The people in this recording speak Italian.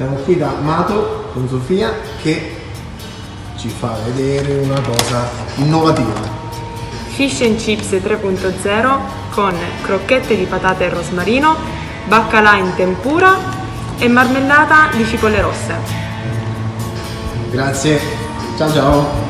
Siamo qui da Mato con Sofia che ci fa vedere una cosa innovativa. Fish and Chips 3.0 con crocchette di patate e rosmarino, baccalà in tempura e marmellata di cipolle rosse. Grazie, ciao ciao!